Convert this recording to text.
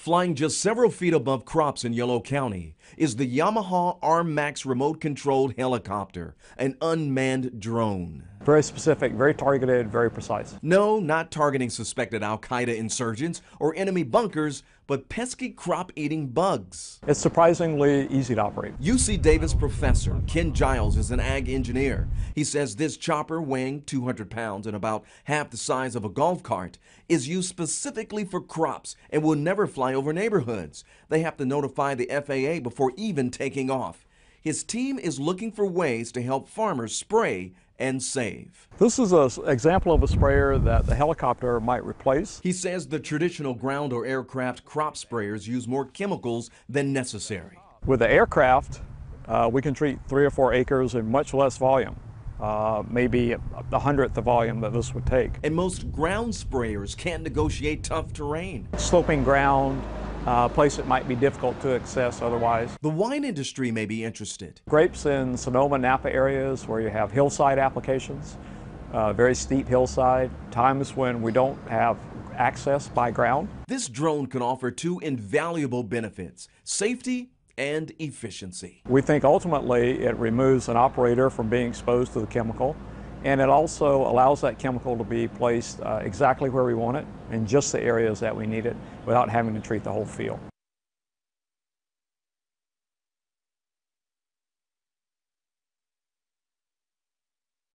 Flying just several feet above crops in Yolo County is the Yamaha RMAX remote controlled helicopter, an unmanned drone. Very specific, very targeted, very precise. No, not targeting suspected Al Qaeda insurgents or enemy bunkers, but pesky crop eating bugs. It's surprisingly easy to operate. UC Davis professor Ken Giles is an ag engineer. He says this chopper, weighing 200 pounds and about half the size of a golf cart, is used specifically for crops and will never fly over neighborhoods. They have to notify the FAA before even taking off. His team is looking for ways to help farmers spray and save. This is an example of a sprayer that the helicopter might replace. He says the traditional ground or aircraft crop sprayers use more chemicals than necessary. With the aircraft, uh, we can treat three or four acres in much less volume. Uh, maybe a hundredth the volume that this would take. And most ground sprayers can't negotiate tough terrain. Sloping ground, uh, place that might be difficult to access otherwise. The wine industry may be interested. Grapes in Sonoma, Napa areas where you have hillside applications, uh, very steep hillside, times when we don't have access by ground. This drone can offer two invaluable benefits, safety and efficiency. We think ultimately it removes an operator from being exposed to the chemical and it also allows that chemical to be placed uh, exactly where we want it in just the areas that we need it without having to treat the whole field.